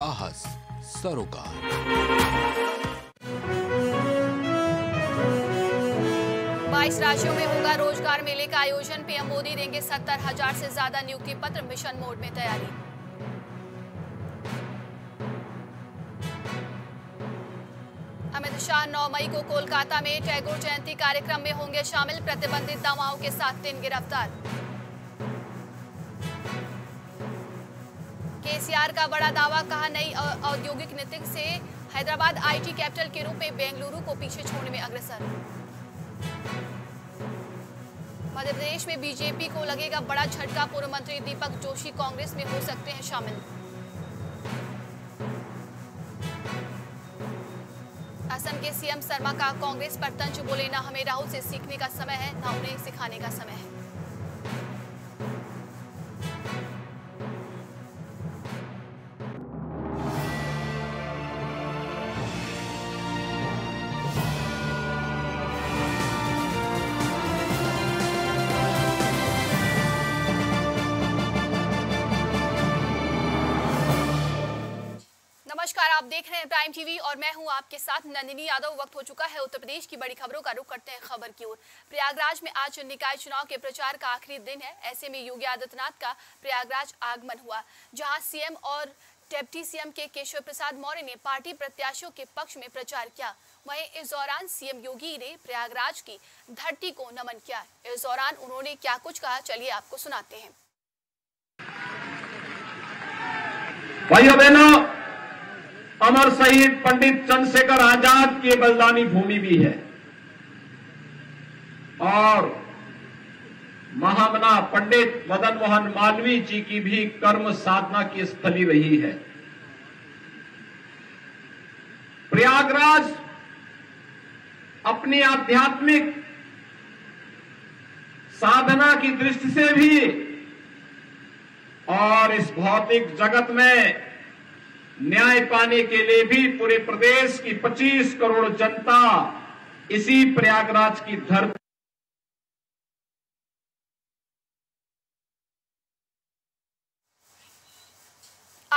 साहस, सरोकार। बाईस राज्यों में होगा रोज़गार मेले का आयोजन। पीएम मोदी देंगे सत्तर हज़ार से ज़्यादा नियुक्ति पत्र, मिशन मोड में तैयारी। अमित शाह 9 मई को कोलकाता में टैगोर जयंती कार्यक्रम में होंगे शामिल। प्रतिबंधित दवाओं के साथ तीन गिरफ़्तार। केसीआर का बड़ा दावा, कहा नई औद्योगिक नीति से हैदराबाद आईटी कैपिटल के रूप में बेंगलुरु को पीछे छोड़ने में अग्रसर। मध्य प्रदेश में बीजेपी को लगेगा बड़ा झटका, पूर्व मंत्री दीपक जोशी कांग्रेस में हो सकते हैं शामिल। असम के सीएम शर्मा का कांग्रेस पर तंज बोले, ना हमें राहुल से सीखने का समय है, ना उन्हें सिखाने का समय है। आपके साथ नंदिनी यादव वक्त हो चुका है। उत्तर प्रदेश की बड़ी खबरों का रुख करते हैं खबर की ओर। प्रयागराज में आज निकाय चुनाव के प्रचार का आखिरी दिन है। ऐसे में योगी आदित्यनाथ का प्रयागराज आगमन हुआ। जहाँ सीएम और डेप्टी सीएम के केशव प्रसाद मौर्य ने पार्टी प्रत्याशियों के पक्ष में प्रचार किया। वहीं इस दौरान सीएम योगी ने प्रयागराज की धरती को नमन किया। इस दौरान उन्होंने क्या कुछ कहा, चलिए आपको सुनाते हैं। भाइयों बहनों अमर शहीद पंडित चंद्रशेखर आज़ाद की बलिदानी भूमि भी है। और महामना पंडित मदन मोहन मालवीय जी की भी कर्म साधना की स्थली रही है। प्रयागराज अपनी आध्यात्मिक साधना की दृष्टि से भी और इस भौतिक जगत में न्याय पाने के लिए भी पूरे प्रदेश की 25 करोड़ जनता इसी प्रयागराज की धरती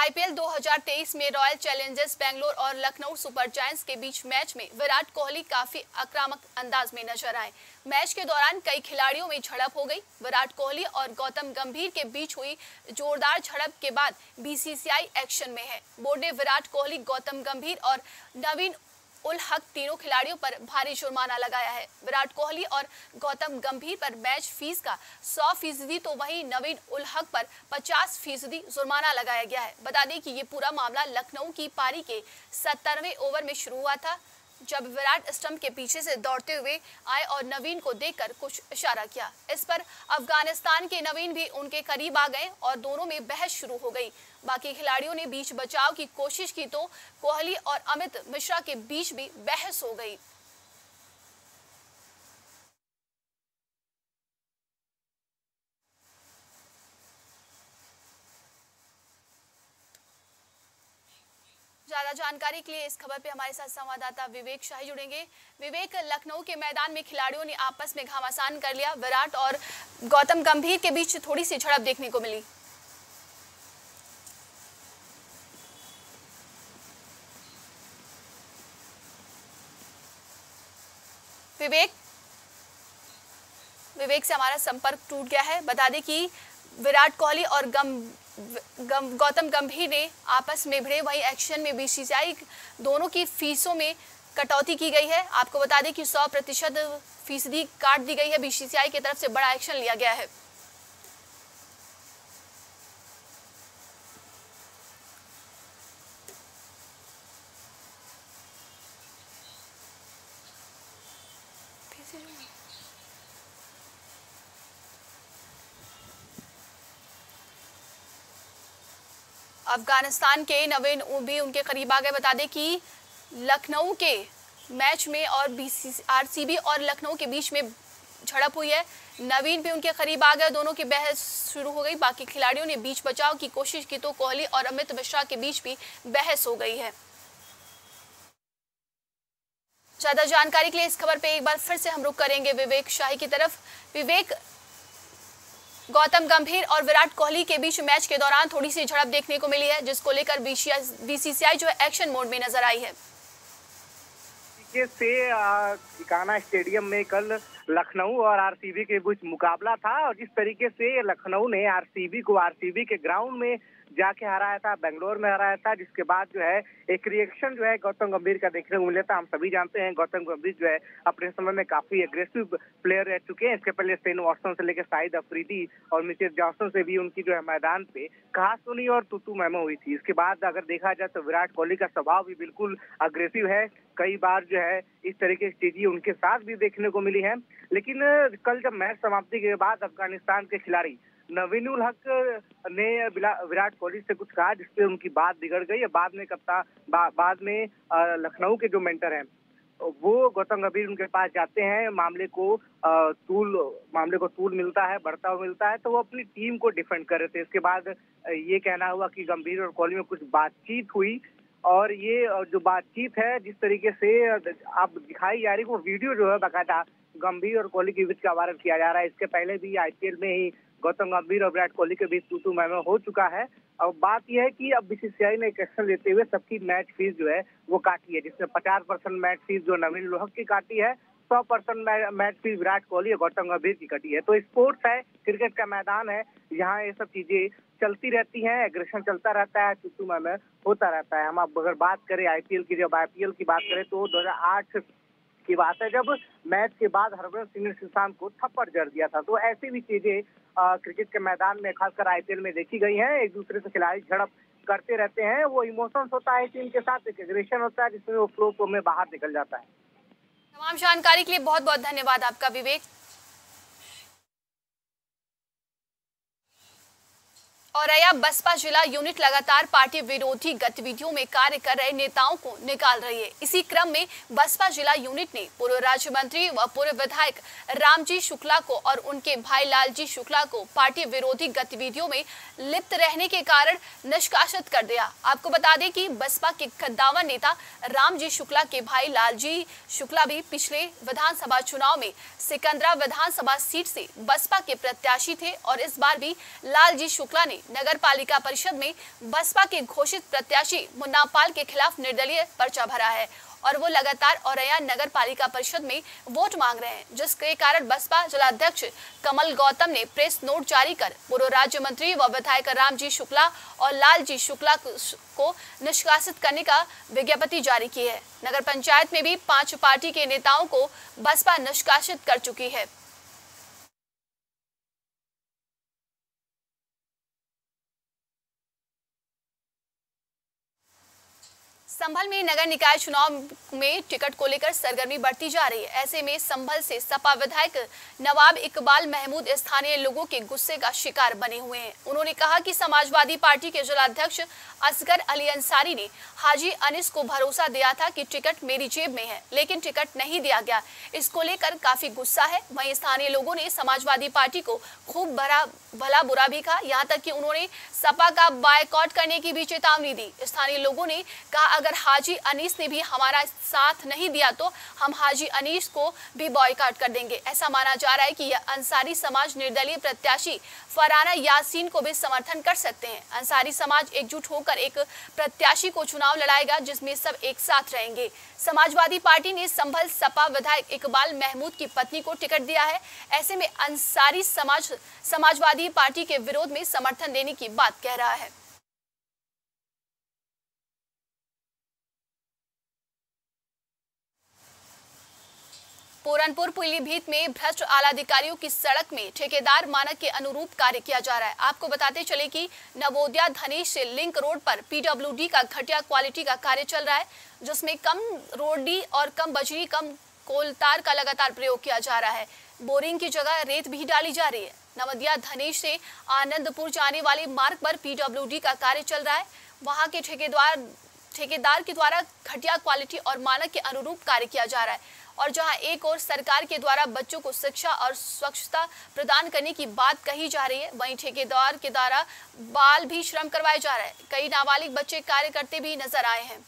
आईपीएल 2023 में रॉयल चैलेंजर्स बेंगलोर और लखनऊ सुपर जायंट्स के बीच मैच में विराट कोहली काफ़ी आक्रामक अंदाज में नज़र आए। मैच के दौरान कई खिलाड़ियों में झड़प हो गई। विराट कोहली और गौतम गंभीर के बीच हुई जोरदार झड़प के बाद बीसीसीआई एक्शन में है। बोर्ड ने विराट कोहली, गौतम गंभीर और नवीन उल हक तीनों खिलाड़ियों पर भारी जुर्माना लगाया है। विराट कोहली और गौतम गंभीर पर मैच फ़ीस का 100 फ़ीसदी तो वहीं नवीन उल हक पर 50 फ़ीसदी जुर्माना लगाया गया है। बता दें कि ये पूरा मामला लखनऊ की पारी के सत्तरवें ओवर में शुरू हुआ था, जब विराट स्टंप के पीछे से दौड़ते हुए आए और नवीन को देखकर कुछ इशारा किया। इस पर अफ़गानिस्तान के नवीन भी उनके करीब आ गए और दोनों में बहस शुरू हो गई। बाकी खिलाड़ियों ने बीच बचाव की कोशिश की तो कोहली और अमित मिश्रा के बीच भी बहस हो गई। ज़्यादा जानकारी के लिए इस खबर पे हमारे साथ संवाददाता विवेक शाही जुड़ेंगे। विवेक, लखनऊ के मैदान में खिलाड़ियों ने आपस में घमासान कर लिया। विराट और गौतम गंभीर के बीच थोड़ी सी झड़प देखने को मिली। विवेक विवेक से हमारा संपर्क टूट गया है। बता दें कि विराट कोहली और गम, गम गौतम गंभीर ने आपस में भिड़े। वही एक्शन में बीसीसीआई दोनों की फीसों में कटौती की गई है। आपको बता दें कि 100 प्रतिशत फ़ीसदी काट दी गई है। बीसीसीआई की तरफ़ से बड़ा एक्शन लिया गया है। अफ़गानिस्तान के नवीन भी उनके करीब आ गए बता दें कि लखनऊ के मैच में और आरसीबी और लखनऊ के बीच में झड़प हुई है। नवीन भी उनके करीब आ गए दोनों की बहस शुरू हो गई। बाकी खिलाड़ियों ने बीच बचाव की कोशिश की तो कोहली और अमित मिश्रा के बीच भी बहस हो गई है। ज़्यादा जानकारी के लिए इस खबर पे एक बार फिर से हम रुक करेंगे विवेक शाही की तरफ़। विवेक गौतम गंभीर और विराट कोहली के बीच मैच के दौरान थोड़ी सी झड़प देखने को मिली है, जिसको लेकर बीसीसीआई जो है एक्शन मोड में नज़र आई है। से ठिकाना स्टेडियम में कल लखनऊ और आरसीबी के बीच मुकाबला था और जिस तरीके से लखनऊ ने आरसीबी को, आरसीबी के ग्राउंड में जाके हराया था, बेंगलोर में हराया था, जिसके बाद जो है, एक रिएक्शन जो है गौतम गंभीर का देखने को मिला था। हम सभी जानते हैं, गौतम गंभीर जो है, अपने समय में काफ़ी एग्रेसिव प्लेयर रह चुके हैं। इसके पहले सेन वॉटसन से लेकर साइद अफरीदी और मिचेल जॉनसन से भी उनकी जो है मैदान पे कहा सुनी और तुतु मैमो हुई थी। इसके बाद अगर देखा जाए तो विराट कोहली का स्वभाव भी बिल्कुल अग्रेसिव है। कई बार जो है, इस तरीके की चीज़ें उनके साथ भी देखने को मिली है। लेकिन कल जब मैच समाप्ति के बाद अफ़गानिस्तान के खिलाड़ी नवीनुल हक ने विराट कोहली से कुछ कहा जिससे उनकी बात बिगड़ गई। बाद में कप्तान बा, बाद में लखनऊ के जो मेंटर हैं वो गौतम गंभीर उनके पास जाते हैं। मामले को तूल मामले को तूल मिलता है बढ़ता हुआ मिलता है तो वो अपनी टीम को डिफेंड कर रहे थे। इसके बाद ये कहना हुआ कि गंभीर और कोहली में कुछ बातचीत हुई। और ये जो बातचीत है जिस तरीके से आप दिखाई जा रही वो वीडियो जो है बाकायदा गंभीर और कोहली के बीच का वायरल किया जा रहा है। इसके पहले भी आईपीएल में ही गौतम गंभीर और विराट कोहली के बीच टू टू मैच हो चुका है। और बात यह है कि अब बीसीसीआई ने एक एक्शन लेते हुए सबकी मैच फ़ीस जो है, वो काटी है, जिसमें पचास परसेंट मैच फ़ीस जो नवीन लोहक की काटी है, सौ percent match fees Virat Kohli और गौतम गंभीर की कटी है। तो स्पोर्ट्स है क्रिकेट का मैदान है, यहाँ ये सब चीज़ें चलती रहती हैं एग्रेशन चलता रहता है टू में होता रहता है। हम अब अगर बात करें आईपीएल की, जब आईपीएल की बात करें तो 2008 की बात है। जब मैच के बाद हरभजन सिंह श्रीशांत को थप्पड़ जड़ दिया था तो ऐसी भी चीज़ें क्रिकेट के मैदान में, खासकर आईपीएल में देखी गई हैं। एक दूसरे से खिलाड़ी झड़प करते रहते हैं। वो इमोशंस होता है टीम के साथ, एक एग्रेशन होता है, जिसमें वो फ्लो में बाहर निकल जाता है। तमाम जानकारी के लिए बहुत बहुत धन्यवाद आपका, विवेक। औरैया बसपा जिला यूनिट लगातार पार्टी विरोधी गतिविधियों में कार्य कर रहे नेताओं को निकाल रही है। इसी क्रम में बसपा जिला यूनिट ने पूर्व राज्य मंत्री व पूर्व विधायक रामजी शुक्ला को और उनके भाई लालजी शुक्ला को पार्टी विरोधी गतिविधियों में लिप्त रहने के कारण निष्कासित कर दिया। आपको बता दें कि बसपा के कद्दावर नेता रामजी शुक्ला के भाई लालजी शुक्ला भी पिछले विधानसभा चुनाव में सिकंदरा विधानसभा सीट से बसपा के प्रत्याशी थे और इस बार भी लालजी शुक्ला ने नगर पालिका परिषद में बसपा के घोषित प्रत्याशी मुन्ना पाल के खिलाफ निर्दलीय पर्चा भरा है। और वो लगातार औरैया नगर पालिका परिषद में वोट मांग रहे हैं, जिसके कारण बसपा जिलाध्यक्ष कमल गौतम ने प्रेस नोट जारी कर पूर्व राज्य मंत्री व विधायक रामजी शुक्ला और लालजी शुक्ला को निष्कासित करने का विज्ञप्ति जारी की है। नगर पंचायत में भी पाँच पार्टी के नेताओं को बसपा निष्कासित कर चुकी है। संभल में नगर निकाय चुनाव में टिकट को लेकर सरगर्मी बढ़ती जा रही है। ऐसे में संभल से सपा विधायक नवाब इकबाल महमूद स्थानीय लोगों के गुस्से का शिकार बने हुए हैं। उन्होंने कहा कि समाजवादी पार्टी के जिलाध्यक्ष असगर अली अंसारी ने हाजी अनिस को भरोसा दिया था कि टिकट मेरी जेब में है, लेकिन टिकट नहीं दिया गया। इसको लेकर काफ़ी गुस्सा है। वही स्थानीय लोगों ने समाजवादी पार्टी को खूब भरा, भला बुरा भी कहा। यहाँ तक की उन्होंने सपा का बायकॉट करने की भी चेतावनी दी। स्थानीय लोगों ने कहा, अगर हाजी अनीस ने भी हमारा साथ नहीं दिया तो हम हाजी अनीस को भी बॉयकॉट कर देंगे। ऐसा माना जा रहा है कि अंसारी समाज निर्दलीय प्रत्याशी फराना यासीन को भी समर्थन कर सकते हैं। अंसारी समाज एकजुट होकर एक प्रत्याशी को चुनाव लड़ाएगा, जिसमें सब एक साथ रहेंगे। समाजवादी पार्टी ने संभल सपा विधायक इकबाल महमूद की पत्नी को टिकट दिया है। ऐसे में अंसारी समाज, समाजवादी पार्टी के विरोध में समर्थन देने की बात कह रहा है। पूरनपुर पीलीभीत में भ्रष्ट आला अधिकारियों की सड़क में ठेकेदार मानक के अनुरूप कार्य किया जा रहा है। आपको बताते चले कि नवोदया धनेश से लिंक रोड पर पीडब्ल्यूडी का घटिया क्वालिटी का कार्य चल रहा है, जिसमें कम रोडी और कम बजरी, कम कोलतार का लगातार प्रयोग किया जा रहा है। बोरिंग की जगह रेत भी डाली जा रही है। नवदिया धनेश से आनंदपुर जाने वाले मार्ग पर पीडब्ल्यूडी का कार्य चल रहा है। वहाँ के ठेकेदार ठेकेदार के द्वारा घटिया क्वालिटी और मानक के अनुरूप कार्य किया जा रहा है। और जहाँ एक और सरकार के द्वारा बच्चों को शिक्षा और स्वच्छता प्रदान करने की बात कही जा रही है, वहीं ठेकेदार के द्वारा बाल भी श्रम करवाए जा रहे हैं। कई नाबालिग बच्चे कार्य करते भी नज़र आए हैं।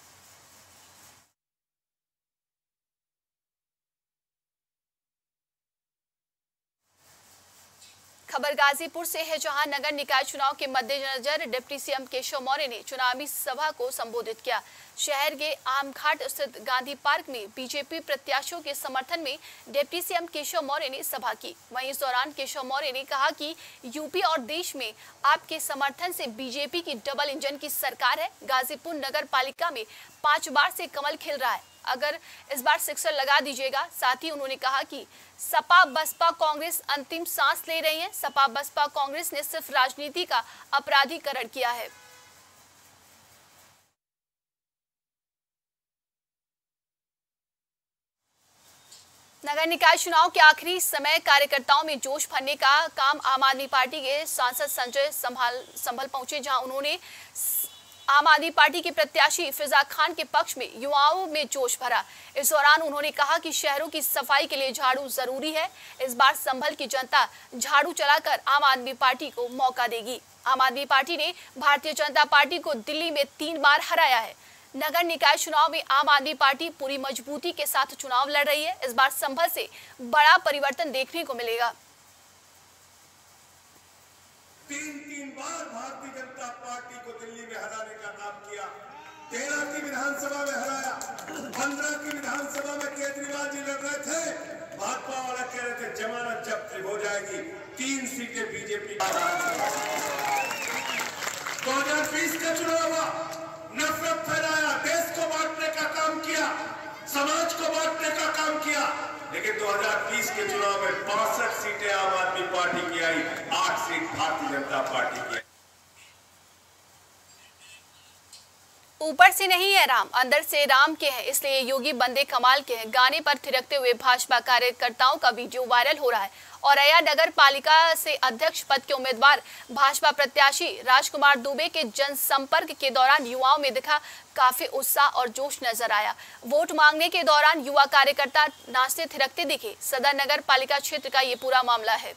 खबर गाजीपुर से है, जहाँ नगर निकाय चुनाव के मद्देनजर डिप्टी सीएम केशव मौर्य ने चुनावी सभा को संबोधित किया। शहर के आमघाट स्थित गांधी पार्क में बीजेपी प्रत्याशियों के समर्थन में डिप्टी सीएम केशव मौर्य ने सभा की। वहीं इस दौरान केशव मौर्य ने कहा कि यूपी और देश में आपके समर्थन से बीजेपी की डबल इंजन की सरकार है। गाजीपुर नगर पालिका में पाँच बार से कमल खिल रहा है। अगर इस बार सिक्सर लगा दीजिएगा। साथ ही उन्होंने कहा कि सपा बसपा कांग्रेस अंतिम सांस ले रही है। सपा बसपा कांग्रेस ने सिर्फ़ राजनीति का अपराधीकरण किया है। नगर निकाय चुनाव के आखिरी समय कार्यकर्ताओं में जोश भरने का काम आम आदमी पार्टी के सांसद संजय संभाल संभल पहुँचे, जहाँ उन्होंने आम आदमी पार्टी के प्रत्याशी फिजा खान के पक्ष में युवाओं में जोश भरा। इस दौरान उन्होंने कहा कि शहरों की सफ़ाई के लिए झाड़ू ज़रूरी है। इस बार संभल की जनता झाड़ू चलाकर आम आदमी पार्टी को मौका देगी। आम आदमी पार्टी ने भारतीय जनता पार्टी को दिल्ली में तीन बार हराया है। नगर निकाय चुनाव में आम आदमी पार्टी पूरी मजबूती के साथ चुनाव लड़ रही है। इस बार संभल से बड़ा परिवर्तन देखने को मिलेगा। तीन तीन बार भारतीय जनता पार्टी को दिल्ली में हराने का काम किया। तेरह की विधानसभा में हराया। पंद्रह की विधानसभा में केजरीवाल जी लड़ रहे थे। भाजपा वाला कह रहे थे, जमानत जब्त हो जाएगी। तीन सीटें बीजेपी दो हज़ार बीस का चुनाव हुआ। नफरत फैलाया। देश को बांटने का काम किया। समाज को बांटने का काम किया। लेकिन 2020 के चुनाव में बासठ सीटें आम आदमी पार्टी की आई, आठ सीट भारतीय जनता पार्टी की आई। ऊपर से नहीं है राम, अंदर से राम के हैं, इसलिए योगी बंदे कमाल के हैं। गाने पर थिरकते हुए भाजपा कार्यकर्ताओं का वीडियो वायरल हो रहा है और अया नगर पालिका से अध्यक्ष पद के उम्मीदवार भाजपा प्रत्याशी राजकुमार दुबे के जनसंपर्क के दौरान युवाओं में दिखा काफ़ी उत्साह और जोश नज़र आया। वोट मांगने के दौरान युवा कार्यकर्ता नाचते थिरकते दिखे। सदर नगर पालिका क्षेत्र का ये पूरा मामला है।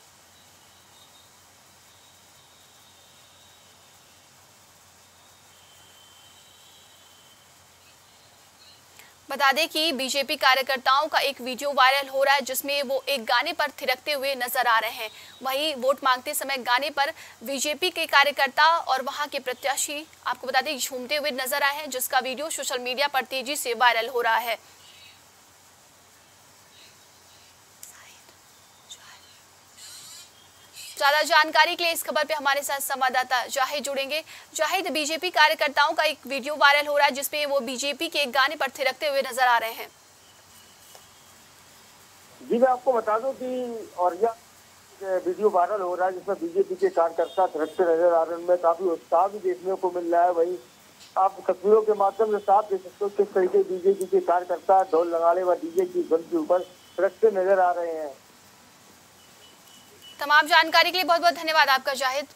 बता दें कि बीजेपी कार्यकर्ताओं का एक वीडियो वायरल हो रहा है, जिसमें वो एक गाने पर थिरकते हुए नज़र आ रहे हैं। वहीं वोट मांगते समय गाने पर बीजेपी के कार्यकर्ता और वहाँ के प्रत्याशी, आपको बता दें, झूमते हुए नज़र आए हैं, जिसका वीडियो सोशल मीडिया पर तेज़ी से वायरल हो रहा है। ज़्यादा जानकारी के लिए इस खबर पे हमारे साथ संवाददाता जाहिद जुड़ेंगे। जाहिद, बीजेपी कार्यकर्ताओं का एक वीडियो वायरल हो रहा है जिसपे वो बीजेपी के एक गाने पर थिरकते हुए नज़र आ रहे हैं। जी, मैं आपको बता दूँ कि और यह वीडियो वायरल हो रहा है, जिसमें बीजेपी के कार्यकर्ता थिरकते नज़र आ रहे हैं। उनमें काफ़ी उत्साह भी देखने को मिल रहा है। वही आप तस्वीरों के माध्यम से साफ़ देख सकते हो किस तरीके बीजेपी के कार्यकर्ता ढोल लगाने व डीजे की धुन के ऊपर थिरकते नज़र आ रहे हैं। तमाम जानकारी के लिए बहुत बहुत धन्यवाद आपका जाहिद।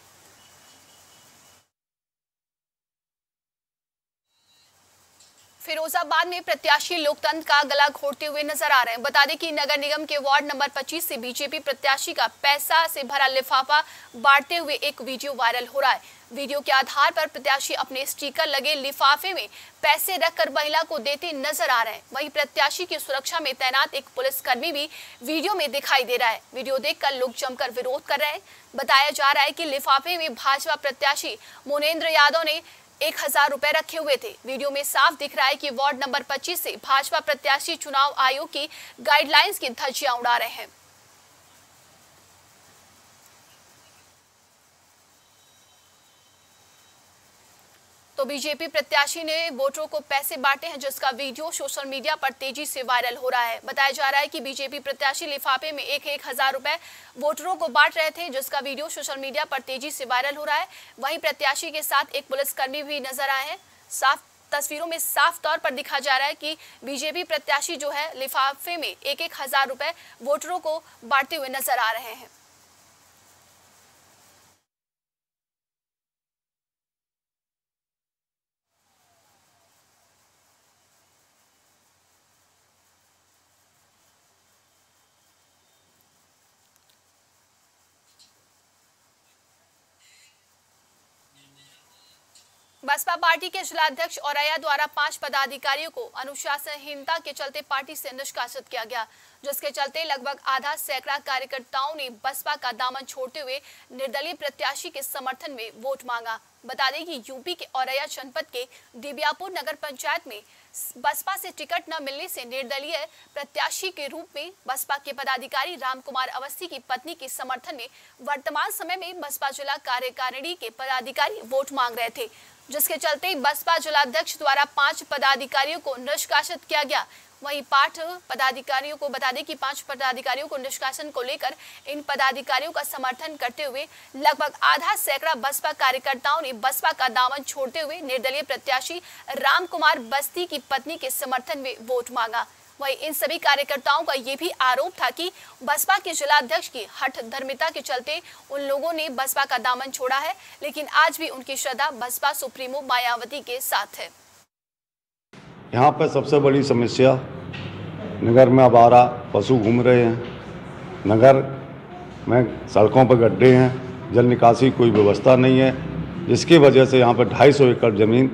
फिरोजाबाद में प्रत्याशी लोकतंत्र का गला घोटते हुए नज़र आ रहे हैं। बता दें कि नगर निगम के वार्ड नंबर 25 से बीजेपी प्रत्याशी का पैसा से भरा लिफाफा बांटते हुए एक वीडियो वायरल हो रहा है। वीडियो के आधार पर प्रत्याशी अपने स्टिकर लगे लिफाफे में पैसे रखकर महिला को देते नज़र आ रहे हैं। वहीं प्रत्याशी की सुरक्षा में तैनात एक पुलिसकर्मी भी वीडियो में दिखाई दे रहा है। वीडियो देखकर लोग जमकर विरोध कर रहे हैं। बताया जा रहा है कि लिफाफे में भाजपा प्रत्याशी मोनेन्द्र यादव ने एक हज़ार रूपए रखे हुए थे। वीडियो में साफ़ दिख रहा है कि वार्ड नंबर 25 से भाजपा प्रत्याशी चुनाव आयोग की गाइडलाइंस की धज्जियाँ उड़ा रहे हैं। तो बीजेपी प्रत्याशी ने वोटरों को पैसे बांटे हैं, जिसका वीडियो सोशल मीडिया पर तेज़ी से वायरल हो रहा है। बताया जा रहा है कि बीजेपी प्रत्याशी लिफाफे में एक एक हज़ार रुपए वोटरों को बांट रहे थे, जिसका वीडियो सोशल मीडिया पर तेज़ी से वायरल हो रहा है। वहीं प्रत्याशी के साथ एक पुलिसकर्मी भी नज़र आए हैं। साफ़ तस्वीरों में साफ़ तौर पर दिखा जा रहा है कि बीजेपी प्रत्याशी जो है, लिफाफे में एक एक हज़ार रुपए वोटरों को बांटते हुए नज़र आ रहे हैं। बसपा पार्टी के जिलाध्यक्ष औरैया द्वारा पाँच पदाधिकारियों को अनुशासनहीनता के चलते पार्टी से निष्कासित किया गया, जिसके चलते लगभग आधा सैकड़ा कार्यकर्ताओं ने बसपा का दामन छोड़ते हुए निर्दलीय प्रत्याशी के समर्थन में वोट मांगा। बता दें कि यूपी के औरैया जनपद के दिव्यापुर नगर पंचायत में बसपा से टिकट न मिलने से निर्दलीय प्रत्याशी के रूप में बसपा के पदाधिकारी रामकुमार अवस्थी की पत्नी के समर्थन में वर्तमान समय में बसपा जिला कार्यकारिणी के पदाधिकारी वोट मांग रहे थे। जिसके चलते बसपा जिलाध्यक्ष द्वारा पाँच पदाधिकारियों को निष्कासित किया गया। वहीं पाठ पदाधिकारियों को बता दें कि पाँच पदाधिकारियों को निष्कासन को लेकर इन पदाधिकारियों का समर्थन करते हुए लगभग आधा सैकड़ा बसपा कार्यकर्ताओं ने बसपा का दामन छोड़ते हुए निर्दलीय प्रत्याशी राम कुमार बस्ती की पत्नी के समर्थन में वोट मांगा। वहीं इन सभी कार्यकर्ताओं का ये भी आरोप था कि बसपा के जिलाध्यक्ष की हठ धर्मिता के चलते उन लोगों ने बसपा का दामन छोड़ा है, लेकिन आज भी उनकी श्रद्धा बसपा सुप्रीमो मायावती के साथ है। यहाँ पर सबसे बड़ी समस्या, नगर में आवारा पशु घूम रहे हैं। नगर में सड़कों पर गड्ढे हैं, जल निकासी कोई व्यवस्था नहीं है, जिसकी वजह से यहाँ पर 250 एकड़ ज़मीन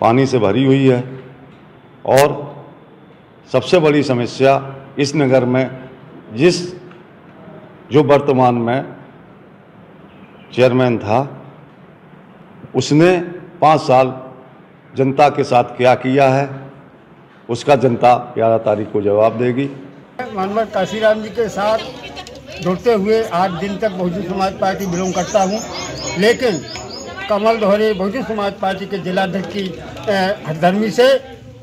पानी से भरी हुई है। और सबसे बड़ी समस्या इस नगर में, जिस, जो वर्तमान में चेयरमैन था, उसने पाँच साल जनता के साथ क्या किया है, उसका जनता ग्यारह तारीख को जवाब देगी। मोहम्मद काशीराम जी के साथ जुड़ते हुए आठ दिन तक बहुजन समाज पार्टी बिलोंग करता हूँ, लेकिन कमल दोहरे बहुजन समाज पार्टी के जिलाध्यक्ष की हरधर्मी से,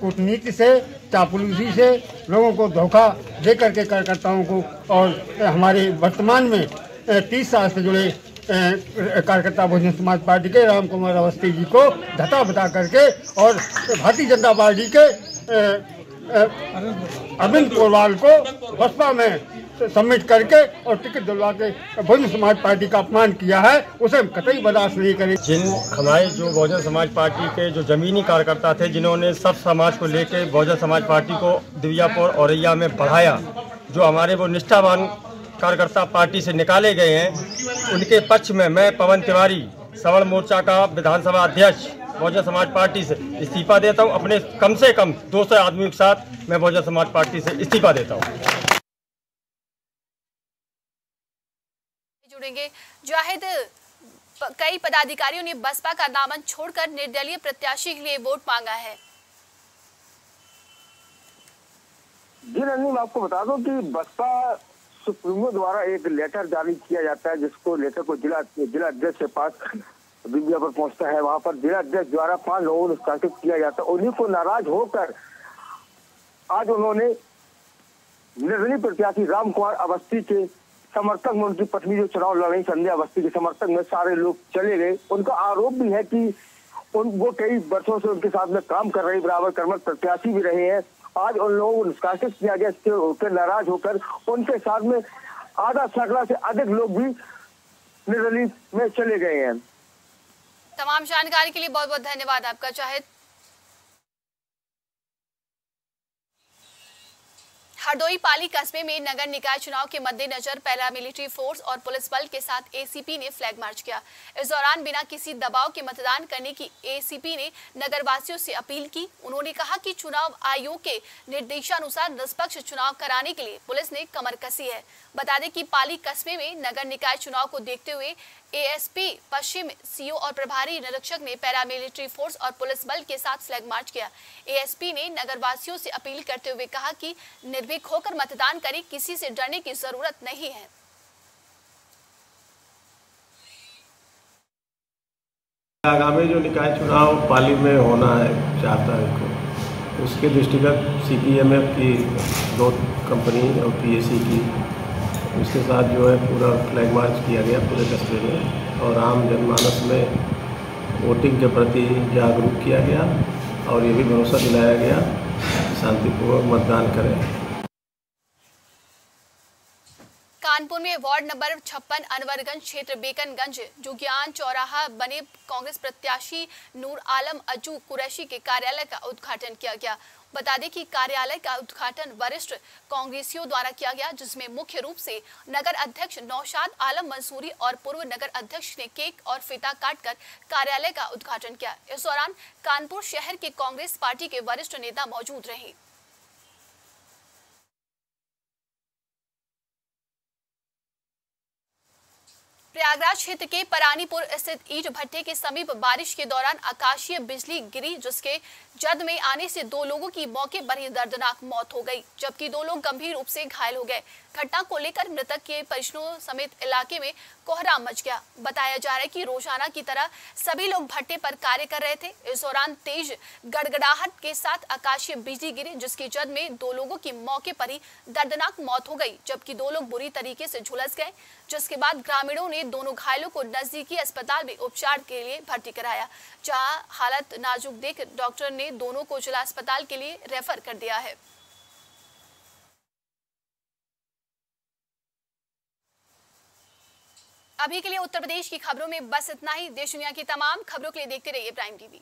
कूटनीति से चापलूसी से लोगों को धोखा दे करके कार्यकर्ताओं को और हमारे वर्तमान में तीस साल से जुड़े कार्यकर्ता बहुजन समाज पार्टी के राम कुमार अवस्थी जी को धता बता करके और भारतीय जनता पार्टी के अरविंद कोरवाल को बसपा में सबमिट करके और टिकट दिलवा के बहुजन समाज पार्टी का अपमान किया है, उसे हम कतई बर्दाश्त नहीं करेंगे। जिन हमारे जो बहुजन समाज पार्टी के जो जमीनी कार्यकर्ता थे, जिन्होंने सब समाज को लेकर बहुजन समाज पार्टी को दिव्यापुर औरैया में बढ़ाया, जो हमारे वो निष्ठावान कार्यकर्ता पार्टी से निकाले गए हैं, उनके पक्ष में मैं पवन तिवारी, सवर्ण मोर्चा का विधानसभा अध्यक्ष बहुजन समाज पार्टी से इस्तीफा देता हूँ। अपने कम से कम 200 आदमियों के साथ मैं बहुजन समाज पार्टी से इस्तीफा देता हूँ। जुड़ेंगे जाहिद कई पदाधिकारियों ने बसपा का दामन छोड़कर निर्दलीय प्रत्याशी के लिए वोट मांगा है। जी रंजी मैं आपको बता दूँ कि बसपा सुप्रीमो द्वारा एक लेटर जारी किया जाता है, जिसको लेटर को जिला जिला अध्यक्ष के पास मीडिया पर पहुँचता है। वहाँ पर जिला अध्यक्ष द्वारा पाँच लोगों को निष्कासित किया जाता है। उन्हीं को नाराज़ होकर आज उन्होंने निर्दलीय प्रत्याशी राम कुमार अवस्थी के समर्थक में उनकी पत्नी जो चुनाव लड़ रही संध्या अवस्थी के समर्थक में सारे लोग चले गए। उनका आरोप भी है कि उन, वो कई वर्षों से उनके साथ में काम कर रहे बराबर कर्मक प्रत्याशी भी रहे हैं। आज उन लोगों को निष्कासित किया गया, इसके होकर नाराज़ होकर उनके साथ में आधा सैकड़ा से अधिक लोग भी निर्दलीय में चले गए हैं। तमाम जानकारी के लिए बहुत बहुत धन्यवाद आपका, चाहे हरदोई पाली कस्बे में नगर निकाय चुनाव के मद्देनजर पहला मिलिट्री फोर्स और पुलिस बल के साथ एसीपी ने फ्लैग मार्च किया। इस दौरान बिना किसी दबाव के मतदान करने की एसीपी ने नगरवासियों से अपील की। उन्होंने कहा कि चुनाव आयोग के निर्देशानुसार निष्पक्ष चुनाव कराने के लिए पुलिस ने कमर कसी है। बता दें कि पाली कस्बे में नगर निकाय चुनाव को देखते हुए एएसपी पश्चिम सीओ और प्रभारी निरीक्षक ने पैरामिलिट्री फोर्स और पुलिस बल के साथ फ्लैग मार्च किया। एएसपी ने नगरवासियों से अपील करते हुए कहा कि निर्भीक होकर मतदान करें, किसी से डरने की ज़रूरत नहीं है। आगामी जो निकाय चुनाव पाली में होना है, चार तारीख को, उसके दृष्टिगत सी पी एम एफ़ की दो कंपनी और पी एस सी की उसके साथ जो है पूरा फ्लैग मार्च किया गया पूरे कस्बे में, और आम जनमानस में वोटिंग के प्रति जागरूक किया गया, और ये भी भरोसा दिलाया गया, शांतिपूर्वक मतदान करें। कानपुर में वार्ड नंबर छप्पन अनवरगंज क्षेत्र बेकनगंज जो ज्ञान चौराहा बने कांग्रेस प्रत्याशी नूर आलम अजू कुरैशी के कार्यालय का उद्घाटन किया गया। बता दें कि कार्यालय का उद्घाटन वरिष्ठ कांग्रेसियों द्वारा किया गया, जिसमें मुख्य रूप से नगर अध्यक्ष नौशाद आलम मंसूरी और पूर्व नगर अध्यक्ष ने केक और फीता काटकर कार्यालय का उद्घाटन किया। इस दौरान कानपुर शहर के कांग्रेस पार्टी के वरिष्ठ नेता मौजूद रहे। प्रयागराज क्षेत्र के परानीपुर स्थित ईट भट्टे के समीप बारिश के दौरान आकाशीय बिजली गिरी, जिसके जद में आने से दो लोगों की मौके पर ही दर्दनाक मौत हो गई, जबकि दो लोग गंभीर रूप से घायल हो गए। घटना को लेकर मृतक के परिजनों समेत इलाके में कोहरा मच गया। बताया जा रहा है कि रोज़ाना की तरह सभी लोग भट्टे पर कार्य कर रहे थे। इस दौरान तेज गड़गड़ाहट के साथ आकाशीय बिजली गिरी, जिसकी जद में दो लोगों की मौके पर ही दर्दनाक मौत हो गई, जबकि दो लोग बुरी तरीके से झुलस गए। जिसके बाद ग्रामीणों ने दोनों घायलों को नजदीकी अस्पताल में उपचार के लिए भर्ती कराया, जहाँ हालत नाजुक देख डॉक्टर ने दोनों को जिला अस्पताल के लिए रेफर कर दिया है। अभी के लिए उत्तर प्रदेश की खबरों में बस इतना ही। देश दुनिया की तमाम खबरों के लिए देखते रहिए प्राइम टीवी।